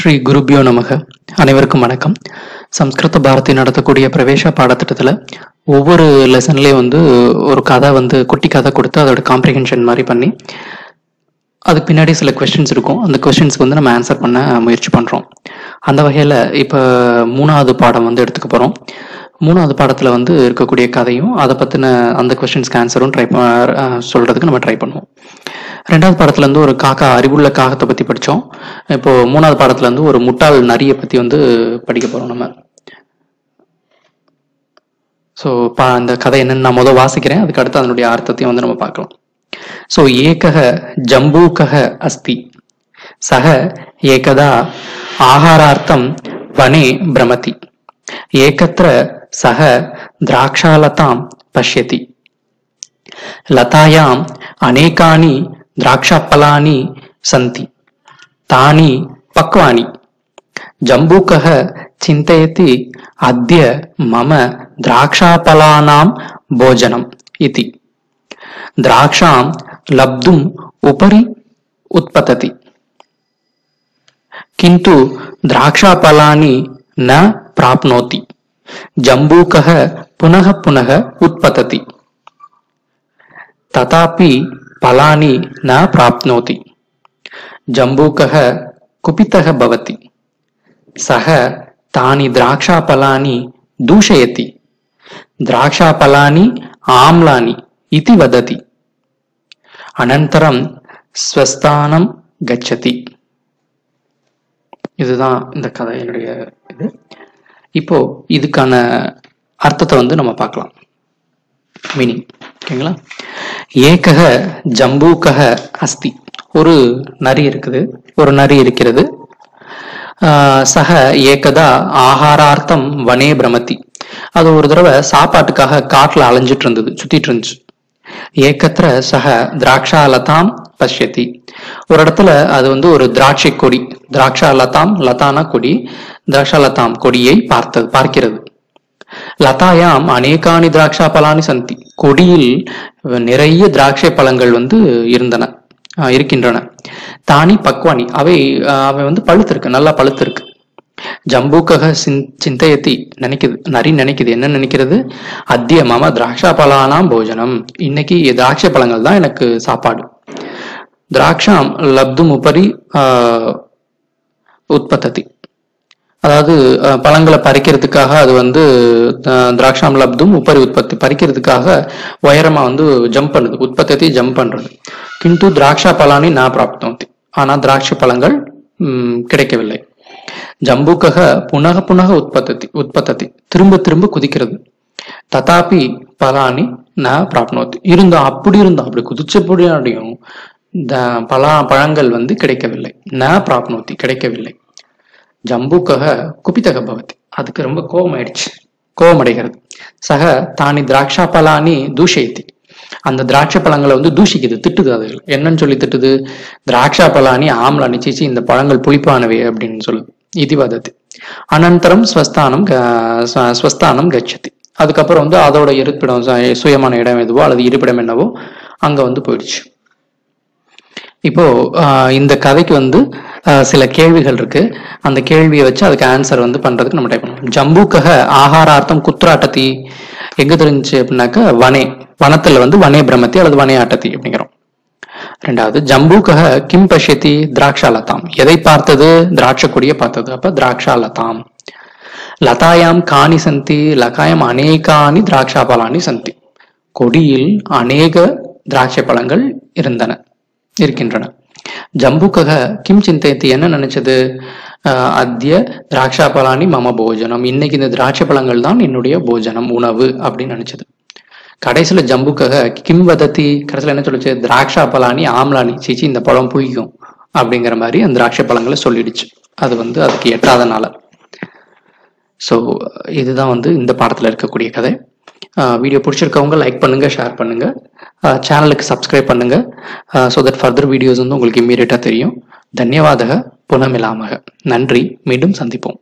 ஸ்ரீ குருபியோ நமக. அனைவருக்கும் வணக்கம். சம்ஸ்கிருத பாரதி நடத்தக்கூடிய பிரவேச பாடத்திட்டத்தில் ஒவ்வொரு லெசன்லேயும் வந்து ஒரு கதை வந்து குட்டி கதை கொடுத்து அதோட காம்ப்ரிஹென்ஷன் மாதிரி பண்ணி அதுக்கு பின்னாடி சில கொஸ்டின்ஸ் இருக்கும். அந்த கொஸ்டின்ஸ்க்கு வந்து நம்ம ஆன்சர் பண்ண முயற்சி பண்ணுறோம் அந்த வகையில் இப்போ மூணாவது பாடம் வந்து எடுத்துக்க போகிறோம் மூணாவது பாடத்தில் வந்து இருக்கக்கூடிய கதையும் அதை பற்றின அந்த கொஸ்டின்ஸ்க்கு ஆன்சரும் ட்ரை சொல்கிறதுக்கு நம்ம ட்ரை பண்ணுவோம். ரெண்டாவது பாடத்துலேருந்து ஒரு காக்கா அறிவுள்ள காகத்தை பற்றி படித்தோம் இப்போது மூணாவது பாடத்துலேருந்து ஒரு முட்டாள் நரியை பற்றி வந்து படிக்க போகிறோம் நம்ம. ஸோ பா அந்த கதை என்னன்னு நான் முதல் வாசிக்கிறேன். அதுக்கு அடுத்து அதனுடைய அர்த்தத்தையும் வந்து நம்ம பார்க்கலாம். ஸோ ஏகக ஜம்பூக்கக அஸ்தி. சக ஏகதா ஆகாரார்த்தம் வனே பிரமதி. ஏகத்திர சக திராட்சாலதாம் பஷ்யதி. லதாயாம் அநேகானி द्राक्षाफलानि सन्ति, तानि पक्वानि। जम्बूकः चिन्तयति, अद्य मम द्राक्षाफलानां भोजनम् द्राक्षां लब्धुम् उपरि उत्पतति। किन्तु द्राक्षाफलानि न प्राप्नोति। जम्बूकः पुनः पुनः उत्पतति। तथापि फलानि न प्राप्नोति जम्बूकः कुपितः भवति सः तानि द्राक्षाफलानि दूषयति द्राक्षाफलानि आम्लानि इति वदति அனந்தரம் ஸ்வஸ்தானம் கச்சதி இதுதான் இந்த கதையினுடைய இது இப்போ இதுக்கான அர்த்தத்தை வந்து நம்ம பார்க்கலாம் மீனிங் ஓகேங்களா? ஏக்கக ஜம்பூக்கக அஸ்தி. ஒரு நரி இருக்குது ஒரு நரி இருக்கிறது. ஆஹ் சக ஏகதா ஆகாரார்த்தம் வனே பிரமதி அது ஒரு தடவை சாப்பாட்டுக்காக காட்டுல அலைஞ்சிட்டு இருந்தது சுத்திட்டு இருந்துச்சு. ஏக்கத்திர சக திராட்சா லதாம் ஒரு இடத்துல அது வந்து ஒரு திராட்சை கொடி. திராட்சா லதாம் லதானா கொடி திராட்சா லதாம் கொடியை பார்த்தது பார்க்கிறது. லதாயாம் அநேகானி திராட்சா பலானி சந்தி. கொடியில் நிறைய திராட்சை பழங்கள் வந்து இருந்தன இருக்கின்றன. தானி பக்வானி அவை அவை வந்து பழுத்திருக்கு நல்லா பழுத்திருக்கு. ஜம்பூக்கக சின் சிந்தையத்தி நினைக்குது நரி நினைக்குது. என்ன நினைக்கிறது? அத்திய மாம திராட்சா பலானாம் போஜனம். இன்னைக்கு திராட்சை பழங்கள் தான் எனக்கு சாப்பாடு. திராட்சாம் லப்தும் உபரி ஆஹ் உற்பத்தி அதாவது அஹ், பழங்களை பறிக்கிறதுக்காக அது வந்து அஹ், திராட்சாம் லப்தும் உப்பரி உற்பத்தி பறிக்கிறதுக்காக உயரமா வந்து ஜம்ப் பண்ணுது உற்பத்தி ஜம்ப் பண்றது. கிண்டு திராட்சா பலானி நான் பிராப்தோந்தி ஆனா திராட்சை பழங்கள் கிடைக்கவில்லை. ஜம்புக்கக புனக புனக உற்பத்தி உற்பத்தி திரும்ப திரும்ப குதிக்கிறது. ததாபி பலானி நான் பிராப்னோத்தி இருந்தோம் அப்படி இருந்தோம் அப்படி குதிச்சபடியும் த- பலா பழங்கள் வந்து கிடைக்கவில்லை. ந பிராப்னோத்தி கிடைக்கவில்லை. ஜம்புக்கக குபிதக பவதி. அதுக்கு ரொம்ப கோபம் ஆயிடுச்சு கோபம் அடைகிறது சக தானி திராட்சா பலானி தூஷயத்தி. அந்த திராட்சை பழங்களை வந்து தூஷிக்குது திட்டுது அது. என்னன்னு சொல்லி திட்டுது? திராட்சா பலானி ஆம்லா சீச்சி இந்த பழங்கள் புளிப்பானவை அப்படின்னு சொல்லுது. இது அனந்தரம் ஸ்வஸ்தானம் க- ஸ்வஸ்தானம் கச்சதி. அதுக்கப்புறம் வந்து அதோட இருப்பிடம் சு- சுயமான இடம் எதுவோ அல்லது இருப்பிடம் என்னவோ அங்க வந்து போயிடுச்சு. இப்போ ஆஹ், இந்த கதைக்கு வந்து சில கேள்விகள் இருக்கு. அந்த கேள்வியை வச்சு அதுக்கு ஆன்சர் வந்து பண்றதுக்கு நம்ம டைப் பண்ணுவோம் ஜம்பூக்கக ஆகாரார்த்தம் குத்ராட்டத்தி எங்க தெரிஞ்சுச்சு அப்படின்னாக்கா வனே. வனத்துல வந்து வனே பிரமத்தி அல்லது வனே ஆட்டத்தி அப்படிங்கிறோம். ரெண்டாவது ஜம்பூக்கக கிம் பஷ்யதி திராட்சாலதாம் எதை பார்த்தது? திராட்சை கொடியை பார்த்தது. அப்ப திராட்சாலதாம் லதாயாம் காணி சந்தி லகாயம் அநேகானி திராட்சா பலானி சந்தி. கொடியில் அநேக திராட்சை பழங்கள் இருந்தன இருக்கின்றன. ஜம்புக்கக கிம் சிந்தைத்து என்ன நினைச்சது? அத்திய திராட்சா பலானி மம போஜனம். இன்னைக்கு இந்த திராட்சை பழங்கள் தான் என்னுடைய போஜனம் உணவு அப்படின்னு நினைச்சது. கடைசியில ஜம்புக்கக கிம் வதத்தி கடைசியில் என்ன சொல்லுச்சு? திராட்சா பலானி ஆம்லானி சீச்சி இந்த பழம் புளிக்கும் அப்படிங்கிற மாதிரி அந்த திராட்சை பழங்களை சொல்லிடுச்சு. அது வந்து அதுக்கு எட்டாதனால ஸோ இதுதான் வந்து இந்த பாடத்தில் இருக்கக்கூடிய கதை. வீடியோ பிடிச்சிருக்கவங்க லைக் பண்ணுங்க ஷேர் பண்ணுங்க. சேனலுக்கு சப்ஸ்கிரைப் பண்ணுங்க. ஸோ தட் ஃபர்தர் வீடியோஸ் வந்து உங்களுக்கு இம்மீடியட்டாக தெரியும். தன்யவாதக புனமில்லாமக நன்றி. மீண்டும் சந்திப்போம்.